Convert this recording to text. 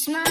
Smile.